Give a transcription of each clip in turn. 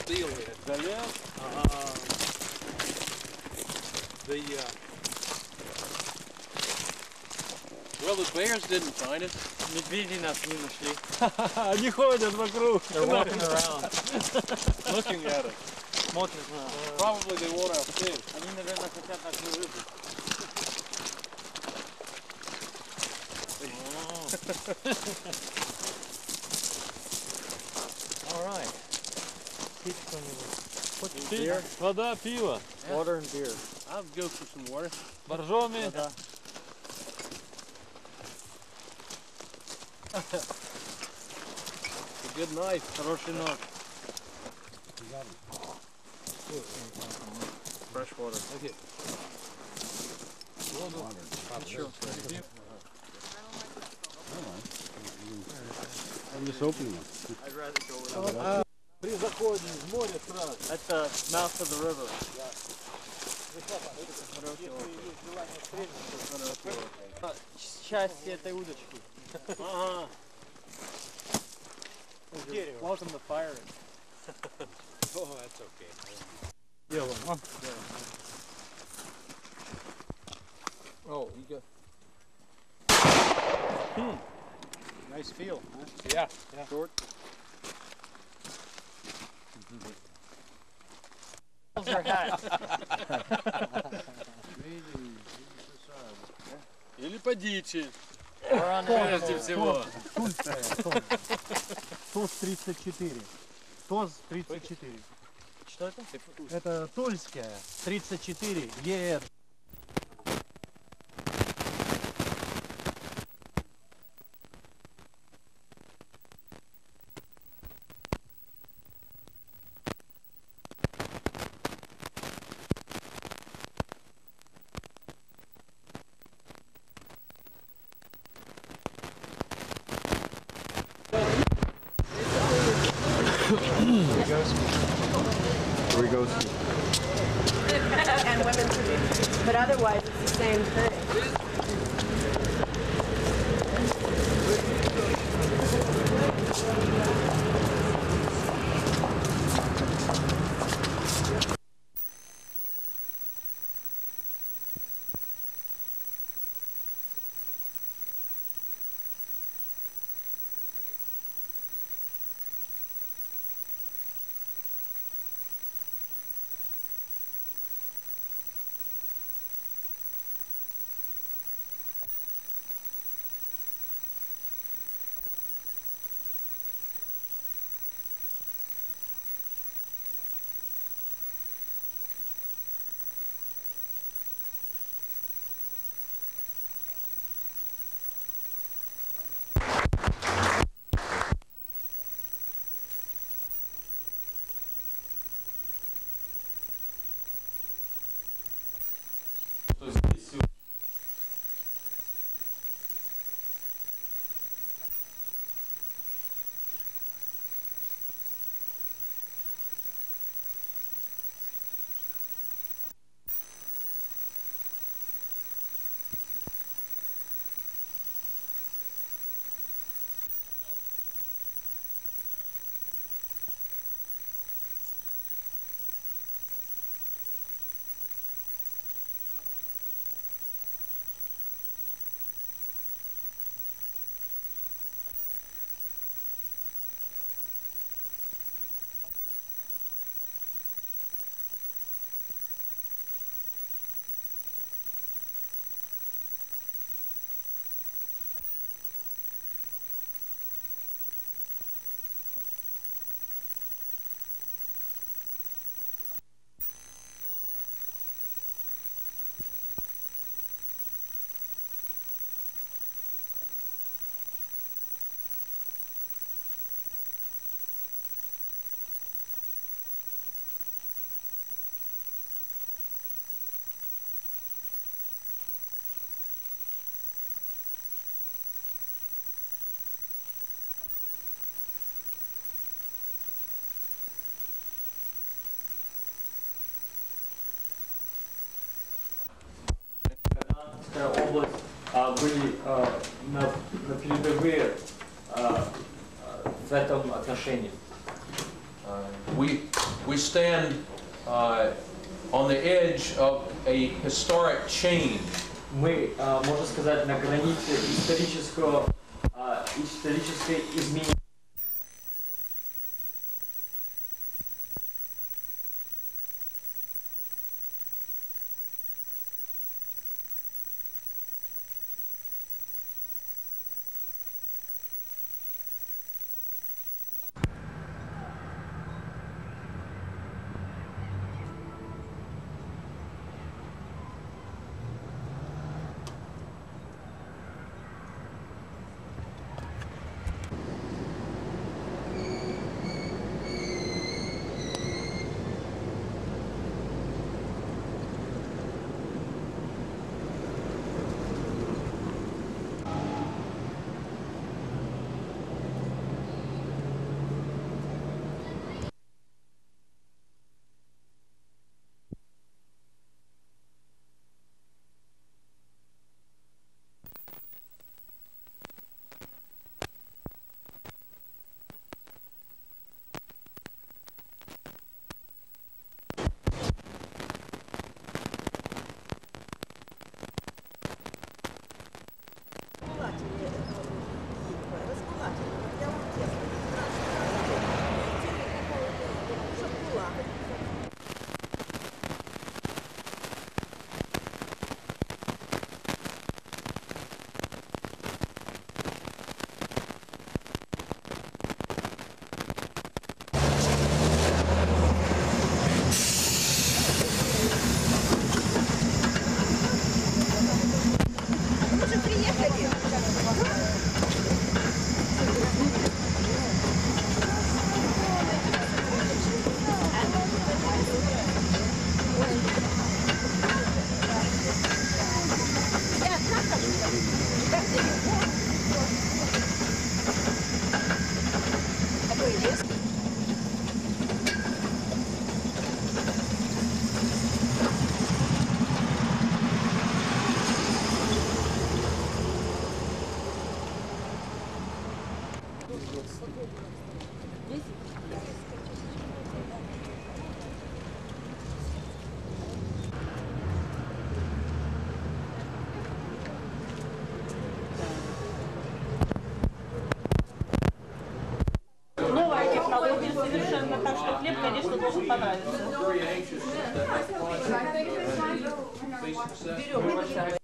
steelhead. Залез? Uh, the uh, well, the bears didn't find it. Медведи нас не нашли. Они ходят вокруг. They're walking around. Looking at it. Смотрят на... Probably they want our fish. Они, наверное, хотят нашу рыбу. All Пить кто-нибудь. Пи- Вода, пиво. Water and beer. I'll go for some water. Боржоми. Вода. It's a good knife. Хороший нож. Fresh water. Okay. I'm just opening them. I'd rather go without. При заходе в море сразу. At the mouth of the river. Часть этой удочки. Uh-huh. Welcome to fire. Oh, that's okay. Делаем. а? Oh, you got. Nice feel, huh? Yeah. Yeah. Short. Или по дичи. Прежде всего. Туз 34. Туз 34. Что это? Это Тульская 34 ЕР. Here we go. and women. But otherwise, it's the same thing. область а, были а, на, на передовые а, а, в этом отношении. А, we, we stand uh, on the edge of a historic change. Мы, а, можно сказать, на границе исторического, а, исторической изменения. expecting a warning. Sorry.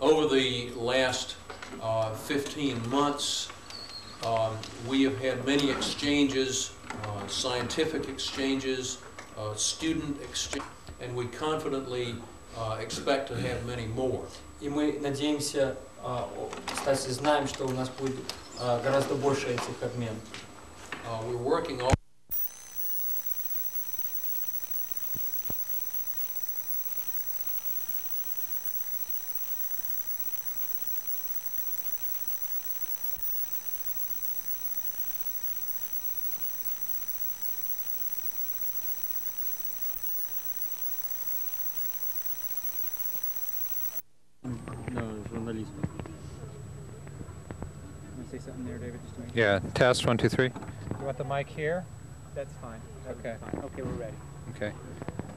over the last uh, 15 months, um, we have had many exchanges, uh, scientific exchanges, uh, student exchange, and we confidently uh, expect to have many more. И мы надеемся, а, о- кстати, знаем, что у нас будет а, гораздо больше этих обменов. Uh, We're working say something there, David, just to make Yeah, test one, two, three. You want the mic here? That's fine. Okay. Okay, we're ready. Okay.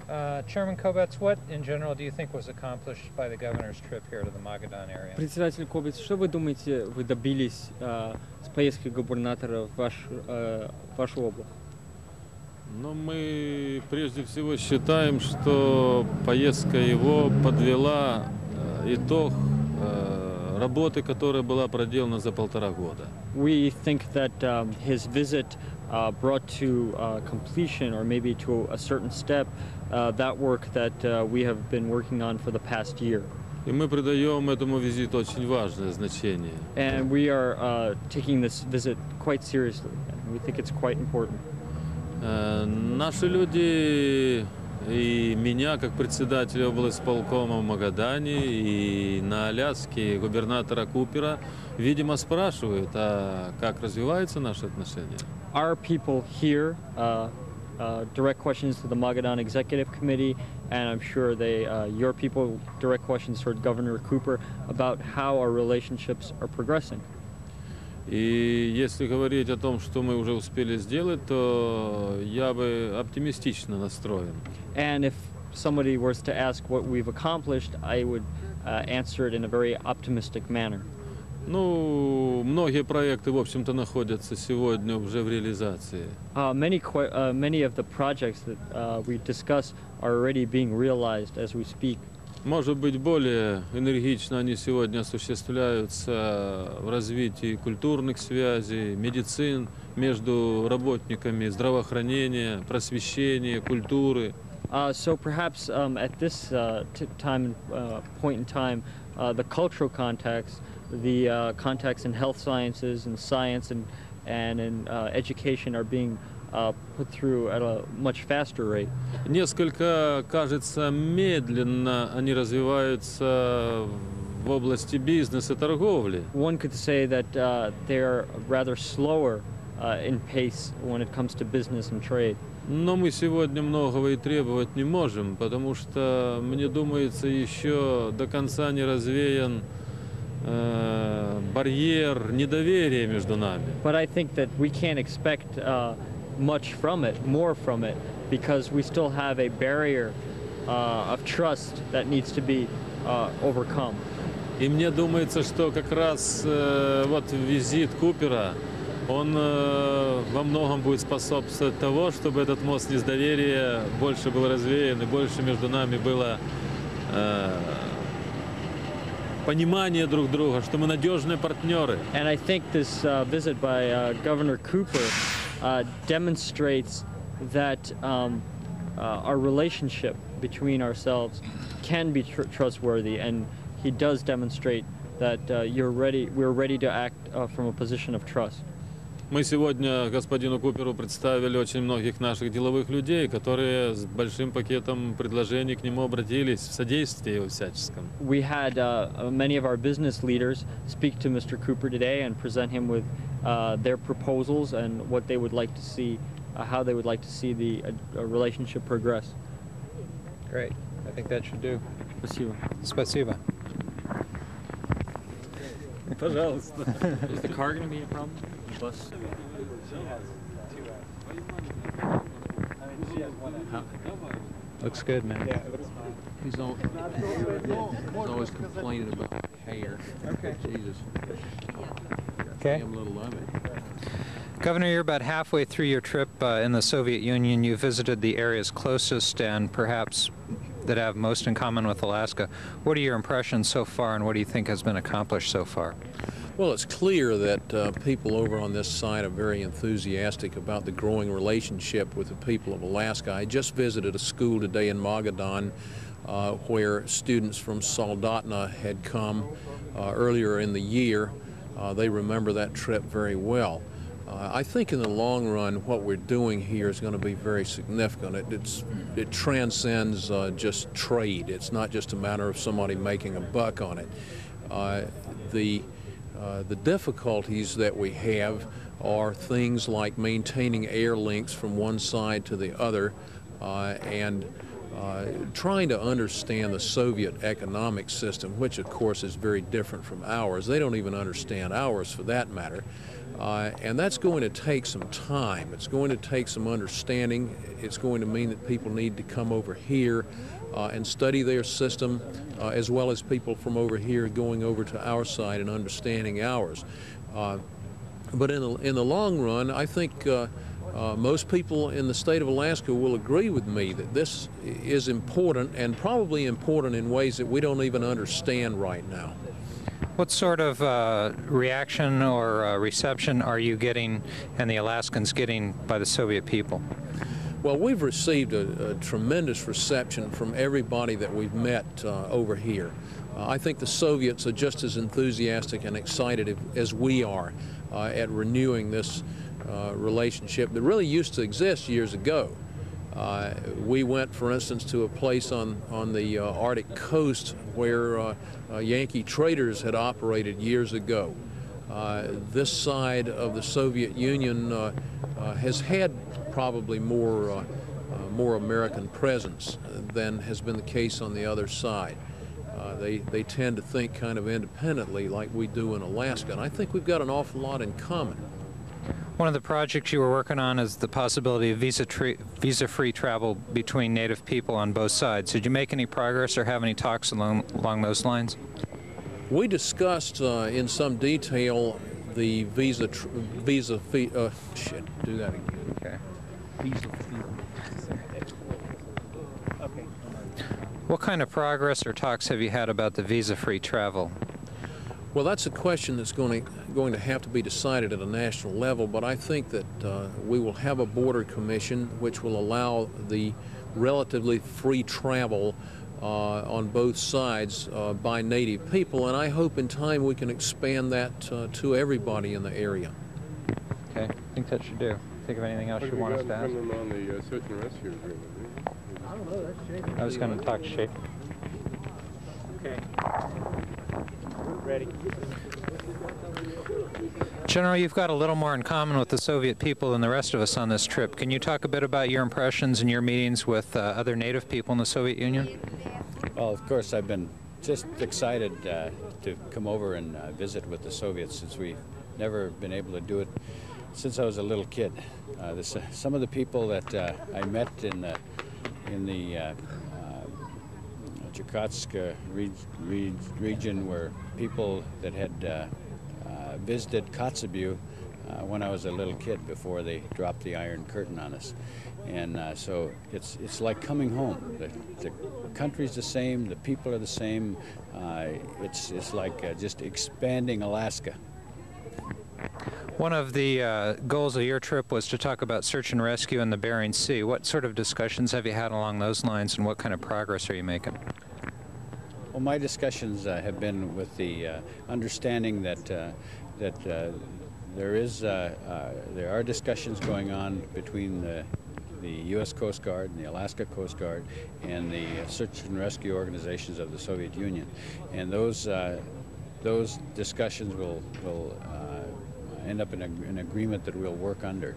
Uh, Chairman Kovats, what in general do you think was accomplished by the governor's trip here to the Magadan area? Председатель Кобец, что вы думаете, вы добились э, с поездкой губернатора в ваш, э, в вашу область? Но мы прежде всего считаем, что поездка его подвела э, итог э, работы, которая была проделана за полтора года. We think that um, his visit uh, brought to uh, completion, or maybe to a certain step, uh, that work that uh, we have been working on for the past year. И мы придаем этому визиту очень важное значение. And we are uh, taking this visit quite seriously. And we think it's quite important. Э, Наши люди и меня, как председателя облсполкома в Магадане и на Аляске губернатора Купера, видимо, спрашивают, а как развиваются наши отношения? Our people here uh, uh, direct questions to the Magadan Executive Committee, and I'm sure they, uh, your people direct questions toward Governor Cooper about how our relationships are progressing. И если говорить о том, что мы уже успели сделать, то я бы оптимистично настроен. And if somebody was to ask what we've accomplished, I would uh, answer it in a very optimistic manner. Ну, многие проекты, в общем-то, находятся сегодня уже в реализации. Uh, many, uh, many of the projects that uh, we discuss are already being realized as we speak. Может быть, более энергично они сегодня осуществляются в развитии культурных связей, медицин между работниками здравоохранения, просвещения, культуры. Uh, so perhaps um, at this uh, time, uh, point in time, the cultural context, the uh, contacts in health sciences and science and, and in uh, education are being put through at a much faster rate. Несколько, кажется, медленно они развиваются в области бизнеса, торговли. One could say that uh, they're rather slower uh, in pace when it comes to business and trade. Но мы сегодня многого и требовать не можем, потому что, мне думается, еще до конца не развеян э, барьер недоверия между нами. But I think that we can't expect uh, much from it, more from it, because we still have a barrier uh, of trust that needs to be uh, overcome. И мне думается, что как раз э, вот визит Купера, он э, во многом будет способствовать того, чтобы этот мост недоверия больше был развеян и больше между нами было э, понимание друг друга, что мы надежные партнеры. And I think this uh, visit by uh, Governor Cooper uh, demonstrates that um, uh, our relationship between ourselves can be tr- trustworthy, and he does demonstrate that uh, you're ready. We're ready to act uh, from a position of trust. Мы сегодня господину Куперу представили очень многих наших деловых людей, которые с большим пакетом предложений к нему обратились в содействие его всяческом. We had uh, uh, many of our business leaders speak to Mr. Cooper today and present him with uh, their proposals and what they would like to see, uh, how they would like to see the uh, uh, relationship progress. Great. I think that should do. Спасибо. Спасибо. Пожалуйста. Is the car going to be a problem? The bus? Looks good, man. He's al- he's always complaining about hair. Okay. Jesus, Okay. damn little of it. Governor, you're about halfway through your trip uh, in the Soviet Union. You visited the areas closest and perhaps that have most in common with Alaska. What are your impressions so far, and what do you think has been accomplished so far? Well, it's clear that uh, people over on this side are very enthusiastic about the growing relationship with the people of Alaska. I just visited a school today in Magadan uh, where students from Soldotna had come uh, earlier in the year. Uh, they remember that trip very well. Uh, I think in the long run, what we're doing here is going to be very significant. It, it transcends uh, just trade. It's not just a matter of somebody making a buck on it. Uh, the, uh, the difficulties that we have are things like maintaining air links from one side to the other uh, and uh, trying to understand the Soviet economic system, which of course is very different from ours. They don't even understand ours for that matter. Uh, and that's going to take some time. It's going to take some understanding. It's going to mean that people need to come over here uh, and study their system, uh, as well as people from over here going over to our side and understanding ours. Uh, but in the, in the long run, I think uh, uh, most people in the state of Alaska will agree with me that this is important and probably important in ways that we don't even understand right now. What sort of uh, reaction or uh, reception are you getting and the Alaskans getting by the Soviet people? Well, we've received a, a tremendous reception from everybody that we've met uh, over here. Uh, I think the Soviets are just as enthusiastic and excited as we are uh, at renewing this uh, relationship that really used to exist years ago. Uh, we went, for instance, to a place on, on the uh, Arctic coast where uh, uh, Yankee traders had operated years ago. Uh, this side of the Soviet Union uh, has had probably more, more American presence than has been the case on the other side. They, they tend to think kind of independently like we do in Alaska, and I think we've got an awful lot in common. One of the projects you were working on is the possibility of visa visa-free travel between Native people on both sides. Did you make any progress or have any talks along, along those lines? We discussed uh, in some detail the visa tr- visa fee. Uh, shit, do that again. Okay. What kind of progress or talks have you had about the visa-free travel? Well, that's a question that's going to going to have to be decided at a national level. But I think that uh, we will have a border commission which will allow the relatively free travel uh, on both sides uh, by Native people, and I hope in time we can expand that uh, to everybody in the area. Okay, I think that should do. Think of anything else you want us to ask? on the uh, search and rescue agreement. I don't know, that's Schaeffer. I was going to talk to Schaeffer. Okay. Ready. General, you've got a little more in common with the Soviet people than the rest of us on this trip. Can you talk a bit about your impressions and your meetings with uh, other Native people in the Soviet Union? Well, of course, I've been just excited uh, to come over and uh, visit with the Soviets since we've never been able to do it since I was a little kid. Uh, this, uh, some of the people that uh, I met in the, in the Chukotsk re- re- region were people that had uh, uh, visited Kotzebue uh, when I was a little kid before they dropped the Iron Curtain on us. And uh, so it's, it's like coming home. The, the country's the same, the people are the same. Uh, it's, it's like just expanding Alaska. One of the uh, goals of your trip was to talk about search and rescue in the Bering Sea. What sort of discussions have you had along those lines, and what kind of progress are you making? Well, my discussions uh, have been with the uh, understanding that uh, that uh, there is uh, uh, there are discussions going on between the the U.S. Coast Guard and the Alaska Coast Guard and the search and rescue organizations of the Soviet Union, and those those discussions will will end up in a, an agreement that we'll work under.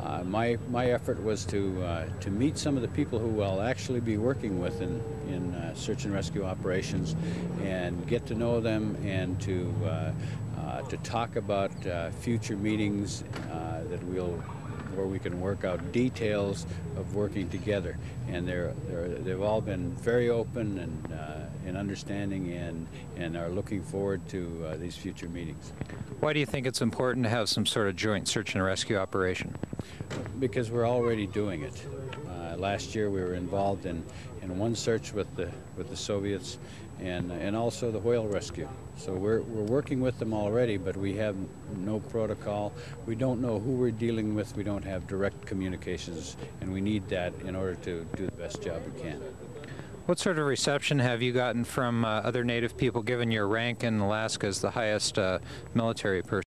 Uh, my my effort was to uh, to meet some of the people who I'll actually be working with in in uh, search and rescue operations, and get to know them and to uh, uh, to talk about uh, future meetings that we'll where we can work out details of working together. And they're, they're they've all been very open and and understanding and and are looking forward to uh, these future meetings. Why do you think it's important to have some sort of joint search and rescue operation? Because we're already doing it. Uh, last year we were involved in, in one search with the with the Soviets, and and also the whale rescue. So we're we're working with them already, but we have no protocol. We don't know who we're dealing with. We don't have direct communications, and we need that in order to do the best job we can. What sort of reception have you gotten from uh, other Native people, given your rank in Alaska as the highest uh, military person?